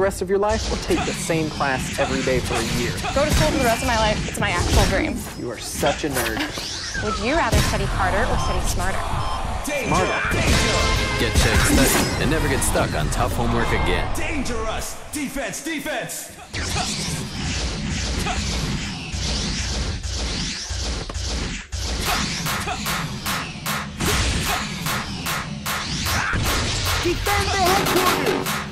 the rest of your life or take the same class every day for a year? Go to school for the rest of my life. It's my actual dream. You are such a nerd. Would you rather study harder or study smarter? Danger! Smarter. Get Chegg study and never get stuck on tough homework again. Dangerous! Defense! Defense! Defend the headquarters!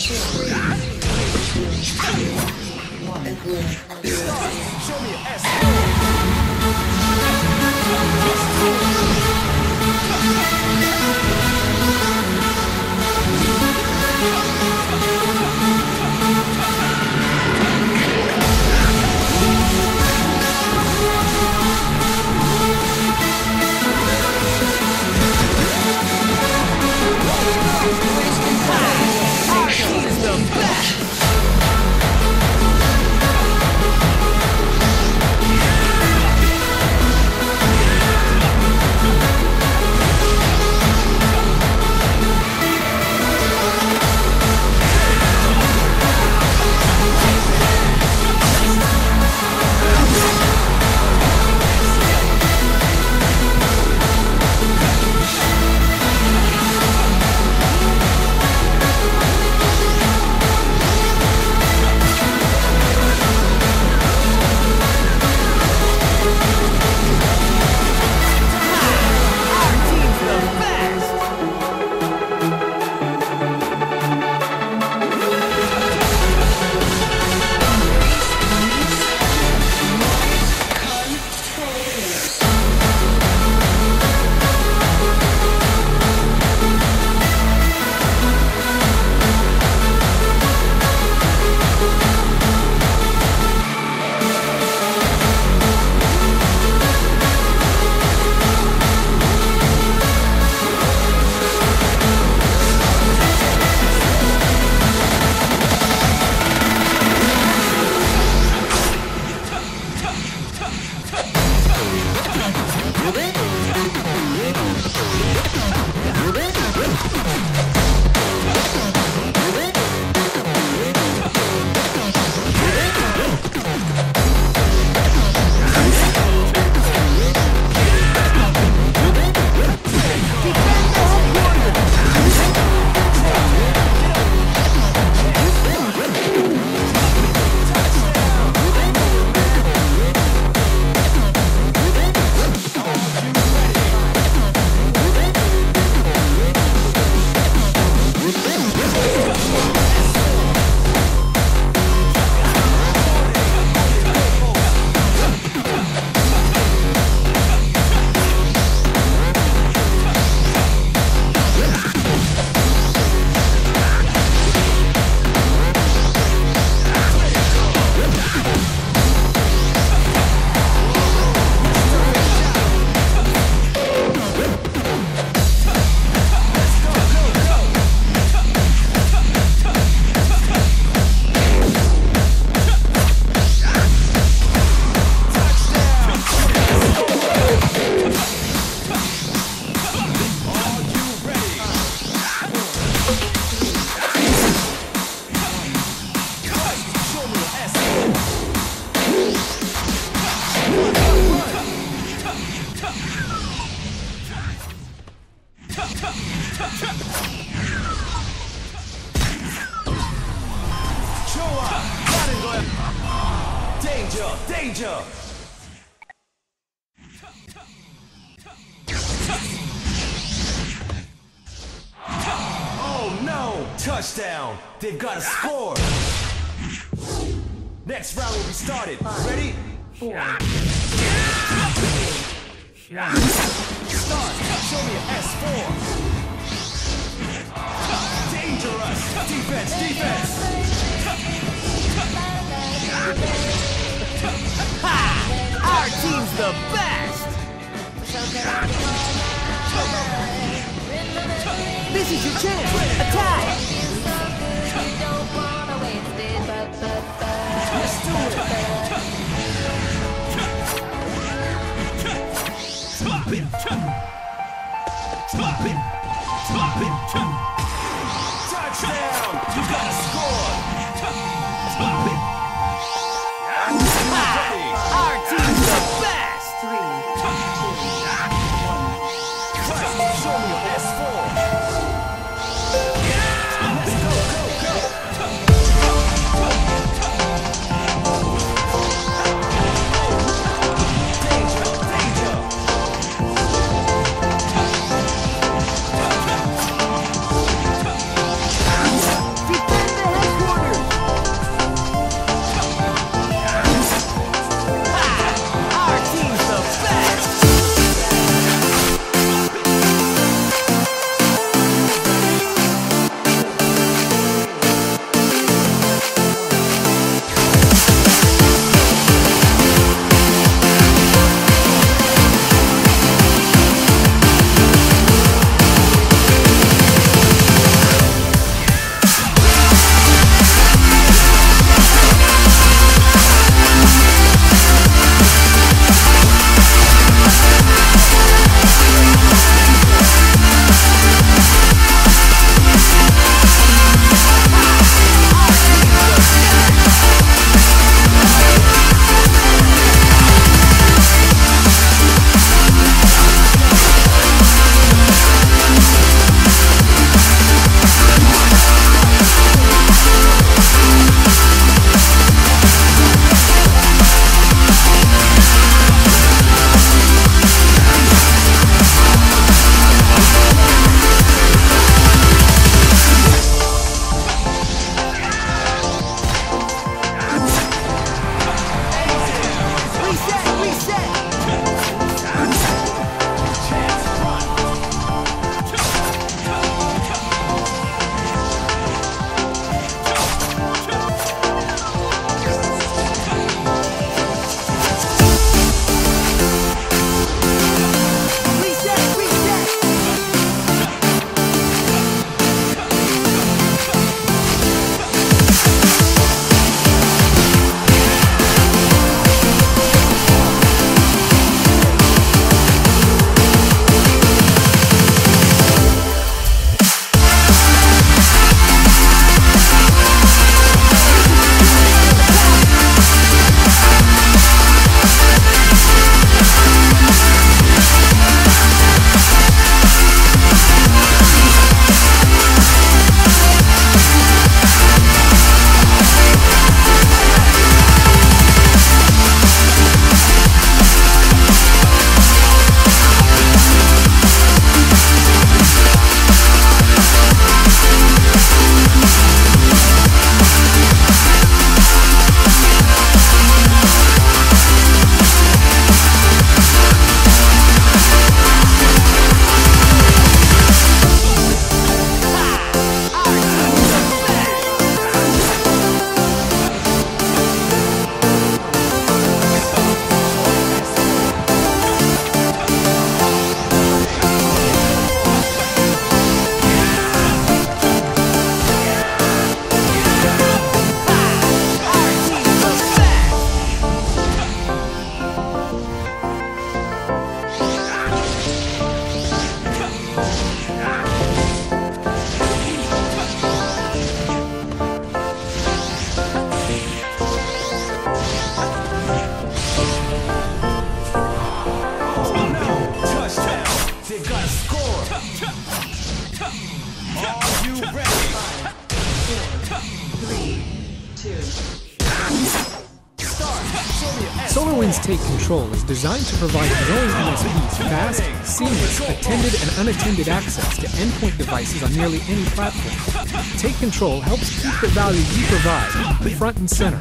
Show me your ass. Danger! Danger! Oh no! Touchdown! They've got a score! Next round will be started. Ready? Four. Start! Show me an S4! Defense! Defense! Our team's the best! This is your chance! Attack! Let's do it! Touchdown! Take Control is designed to provide growing MSPs fast, seamless, attended, and unattended access to endpoint devices on nearly any platform. Take Control helps keep the value you provide front and center.